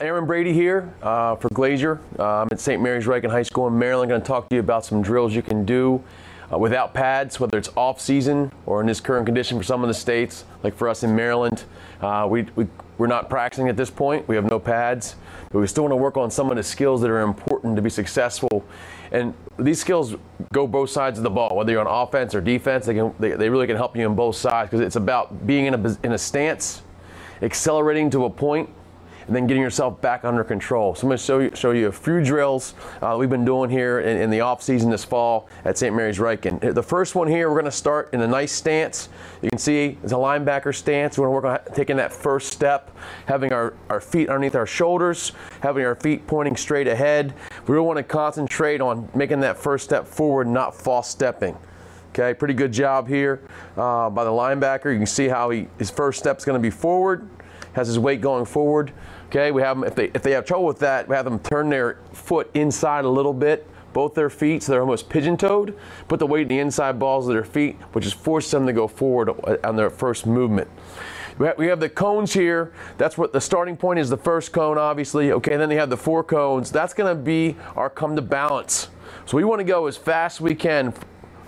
Aaron Brady here uh, for Glazier. I'm at St. Mary's Ryken High School in Maryland. Going to talk to you about some drills you can do uh, without pads, whether it's off season or in this current condition for some of the states, like for us in Maryland. Uh, we, we, we're not practicing at this point. We have no pads, but we still want to work on some of the skills that are important to be successful. And these skills go both sides of the ball, whether you're on offense or defense. They, can, they, they really can help you on both sides because it's about being in a, in a stance, accelerating to a point, and then getting yourself back under control. So I'm going to show you, show you a few drills uh, we've been doing here in, in the off season this fall at St. Mary's Ryken. The first one here, we're going to start in a nice stance. You can see it's a linebacker stance. We're going to work on taking that first step, having our, our feet underneath our shoulders, having our feet pointing straight ahead. We really want to concentrate on making that first step forward, not false stepping. Okay, pretty good job here uh, by the linebacker. You can see how he, his first step is going to be forward, has his weight going forward. Okay, we have them, if they, if they have trouble with that, we have them turn their foot inside a little bit, both their feet, so they're almost pigeon toed. Put the weight in the inside balls of their feet, which is force them to go forward uh, on their first movement. We have the cones here. That's what the starting point is the first cone, obviously. Okay, then they have the four cones. That's going to be our come to balance. So we want to go as fast as we can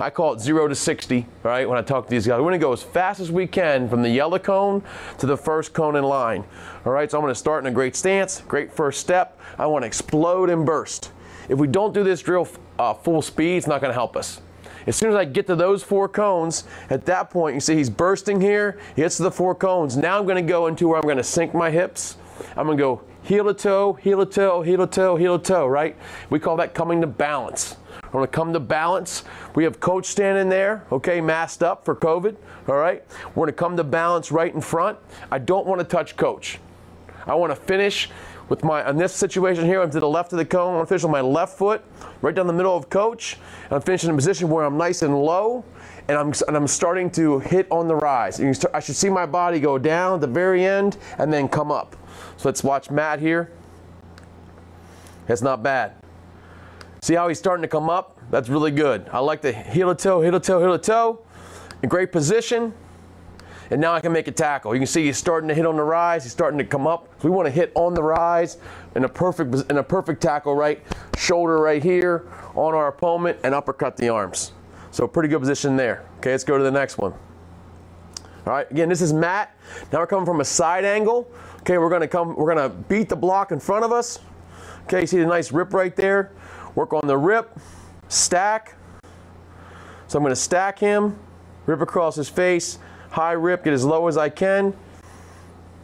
I call it zero to 60, right? When I talk to these guys, we're gonna go as fast as we can from the yellow cone to the first cone in line. All right, so I'm gonna start in a great stance, great first step. I wanna explode and burst. If we don't do this drill uh, full speed, it's not gonna help us. As soon as I get to those four cones, at that point, you see he's bursting here, he gets to the four cones. Now I'm gonna go into where I'm gonna sink my hips. I'm gonna go heel to toe, heel to toe, heel to toe, heel to toe, right? We call that coming to balance. I want to come to balance. We have coach standing there, okay, masked up for COVID, all right? We're going to come to balance right in front. I don't want to touch coach. I want to finish with my, in this situation here, I'm to the left of the cone. I want to finish with my left foot right down the middle of coach. I'm finishing in a position where I'm nice and low and I'm, and I'm starting to hit on the rise. Start, I should see my body go down at the very end and then come up. So let's watch Matt here. That's not bad. See how he's starting to come up? That's really good. I like the heel to toe, heel to toe, heel to toe. In great position. And now I can make a tackle. You can see he's starting to hit on the rise. He's starting to come up. we want to hit on the rise in a perfect in a perfect tackle, right? Shoulder right here on our opponent and uppercut the arms. So pretty good position there. Okay, let's go to the next one. All right, again, this is Matt. Now we're coming from a side angle. Okay, we're gonna come, we're gonna beat the block in front of us. Okay, see the nice rip right there? Work on the rip, stack. So I'm going to stack him, rip across his face, high rip, get as low as I can,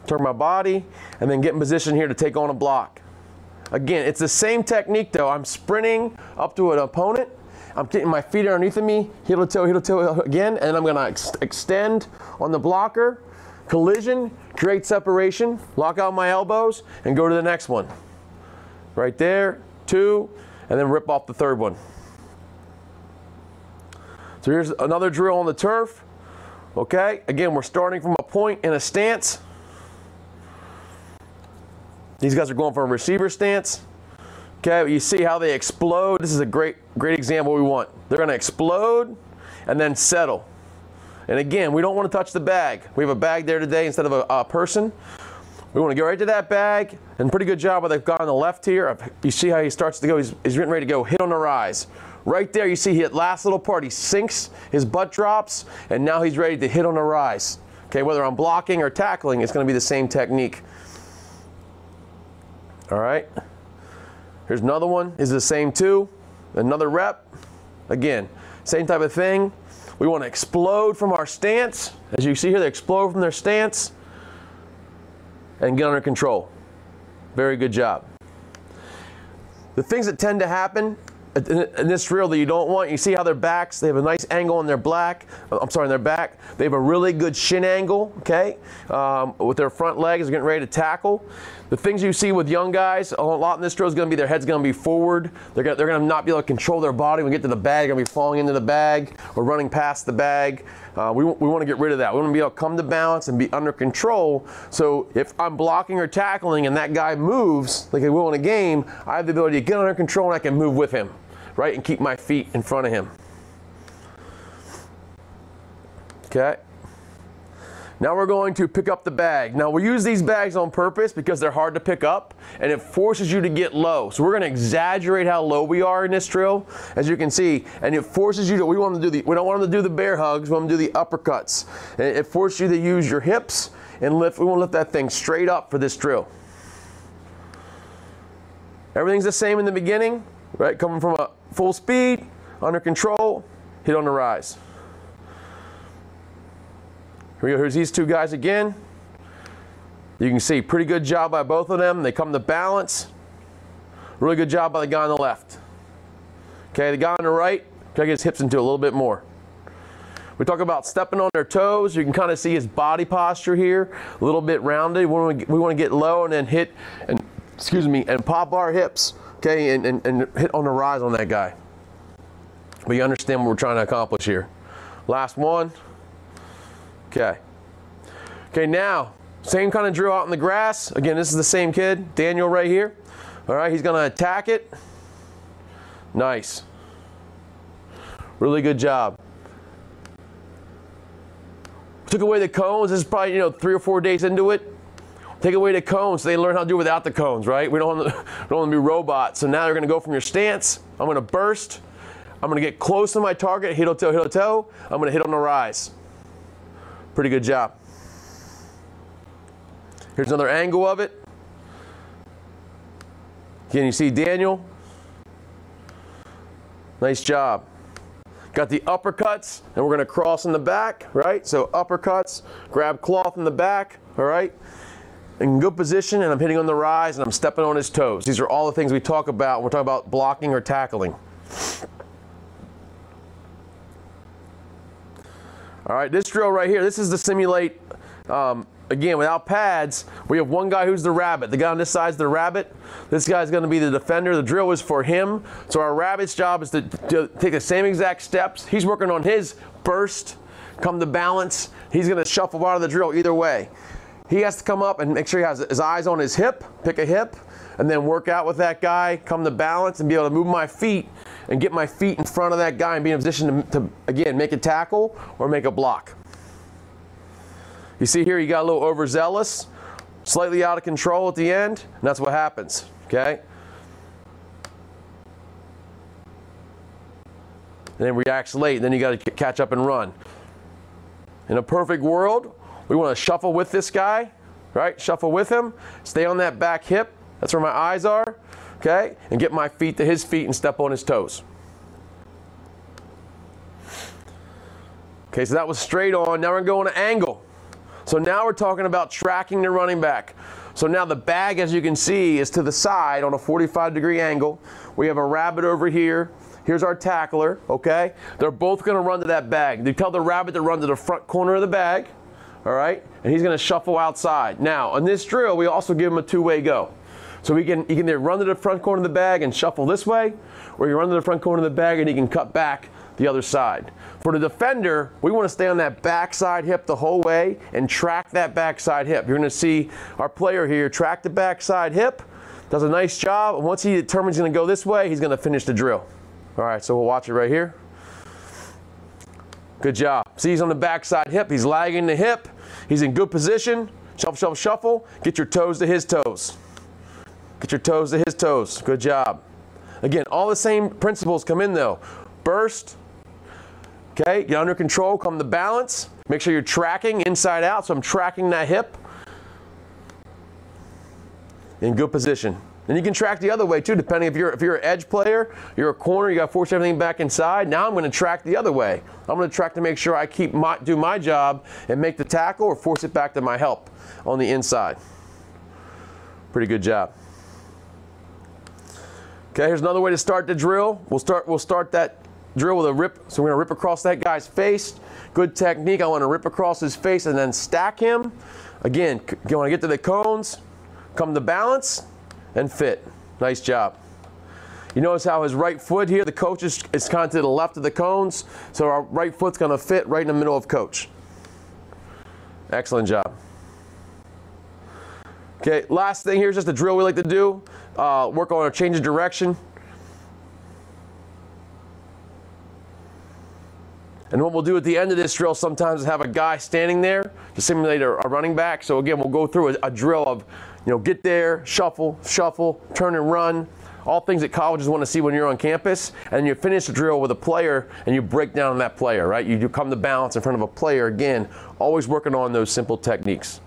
turn my body, and then get in position here to take on a block. Again, it's the same technique though. I'm sprinting up to an opponent. I'm getting my feet underneath of me, heel to toe, heel to toe again, and I'm gonna ex extend on the blocker, collision, create separation, lock out my elbows, and go to the next one. Right there, two, and then rip off the third one. So here's another drill on the turf. Okay, again, we're starting from a point in a stance. These guys are going for a receiver stance. Okay, you see how they explode. This is a great, great example we want. They're gonna explode and then settle. And again, we don't wanna touch the bag. We have a bag there today instead of a, a person. We want to get right to that bag, and pretty good job what they've got on the left here. You see how he starts to go, he's, he's getting ready to go, hit on the rise. Right there, you see he, at last little part, he sinks, his butt drops, and now he's ready to hit on the rise. Okay, whether I'm blocking or tackling, it's going to be the same technique. All right. Here's another one, is the same too. Another rep. Again, same type of thing. We want to explode from our stance. As you see here, they explode from their stance and get under control. Very good job. The things that tend to happen in this drill that you don't want, you see how their backs, they have a nice angle on their black, uh, I'm sorry, on their back. They have a really good shin angle, okay, um, with their front legs getting ready to tackle. The things you see with young guys, a lot in this drill is going to be their head's going to be forward. They're going, to, they're going to not be able to control their body. When we get to the bag, they're going to be falling into the bag or running past the bag. Uh, we, we want to get rid of that. We want to be able to come to balance and be under control. So if I'm blocking or tackling and that guy moves like he will in a game, I have the ability to get under control and I can move with him, right, and keep my feet in front of him. Okay. Now we're going to pick up the bag. Now we use these bags on purpose because they're hard to pick up and it forces you to get low. So we're going to exaggerate how low we are in this drill, as you can see, and it forces you to. We want to do the. We don't want them to do the bear hugs. We want them to do the uppercuts. And it forces you to use your hips and lift. We want to lift that thing straight up for this drill. Everything's the same in the beginning, right? Coming from a full speed, under control, hit on the rise. Here we go. Here's these two guys again. You can see pretty good job by both of them. They come to balance. Really good job by the guy on the left. Okay, the guy on the right, to get his hips into a little bit more. We talk about stepping on their toes. You can kind of see his body posture here, a little bit rounded. We want to get low and then hit, and excuse me, and pop our hips, okay, and, and, and hit on the rise on that guy. But you understand what we're trying to accomplish here. Last one. Okay. Okay, now, same kind of drill out in the grass. Again, this is the same kid, Daniel right here. All right, he's gonna attack it. Nice. Really good job. Took away the cones. This is probably, you know, three or four days into it. Take away the cones so they learn how to do without the cones, right? We don't want to, don't want to be robots. So now they're gonna go from your stance. I'm gonna burst. I'm gonna get close to my target, heel to toe, heel to toe. I'm gonna hit on the rise. Pretty good job. Here's another angle of it. Can you see Daniel? Nice job. Got the uppercuts, and we're going to cross in the back, right? So uppercuts, grab cloth in the back, all right? In good position, and I'm hitting on the rise, and I'm stepping on his toes. These are all the things we talk about when we're talking about blocking or tackling. All right, this drill right here, this is to simulate, um, again, without pads, we have one guy who's the rabbit. The guy on this side is the rabbit. This guy's gonna be the defender. The drill is for him. So our rabbit's job is to, to take the same exact steps. He's working on his burst, come to balance. He's gonna shuffle out of the drill either way. He has to come up and make sure he has his eyes on his hip, pick a hip, and then work out with that guy, come to balance, and be able to move my feet and get my feet in front of that guy and be in a position to, to again, make a tackle or make a block. You see here, you got a little overzealous, slightly out of control at the end, and that's what happens, okay? And then reacts late, and then you got to catch up and run. In a perfect world, we want to shuffle with this guy, right? Shuffle with him, stay on that back hip. That's where my eyes are okay? And get my feet to his feet and step on his toes. Okay, so that was straight on. Now we're going to angle. So now we're talking about tracking the running back. So now the bag, as you can see, is to the side on a 45 degree angle. We have a rabbit over here. Here's our tackler, okay? They're both gonna run to that bag. You tell the rabbit to run to the front corner of the bag, all right? And he's gonna shuffle outside. Now, on this drill, we also give him a two-way go. So he can, he can either run to the front corner of the bag and shuffle this way, or you run to the front corner of the bag and he can cut back the other side. For the defender, we want to stay on that backside hip the whole way and track that backside hip. You're going to see our player here track the backside hip, does a nice job, and once he determines he's going to go this way, he's going to finish the drill. All right, so we'll watch it right here. Good job. See, he's on the backside hip. He's lagging the hip. He's in good position. Shuffle, shuffle, shuffle. Get your toes to his toes. Get your toes to his toes. Good job. Again, all the same principles come in though. Burst, okay, get under control, come to balance. Make sure you're tracking inside out, so I'm tracking that hip. In good position. And you can track the other way too, depending if you're if you're an edge player, you're a corner, you got to force everything back inside. Now I'm going to track the other way. I'm going to track to make sure I keep my do my job and make the tackle or force it back to my help on the inside. Pretty good job. Okay, here's another way to start the drill. We'll start, we'll start that drill with a rip. So we're gonna rip across that guy's face. Good technique. I wanna rip across his face and then stack him. Again, you wanna get to the cones, come to balance, and fit. Nice job. You notice how his right foot here, the coach is, is kind of to the left of the cones. So our right foot's gonna fit right in the middle of coach. Excellent job. Okay, last thing here is just a drill we like to do uh, work on a change of direction. And what we'll do at the end of this drill sometimes is have a guy standing there to simulate a, a running back. So again, we'll go through a, a drill of, you know, get there, shuffle, shuffle, turn and run, all things that colleges want to see when you're on campus. And you finish the drill with a player and you break down that player, right? You, you come to balance in front of a player again, always working on those simple techniques.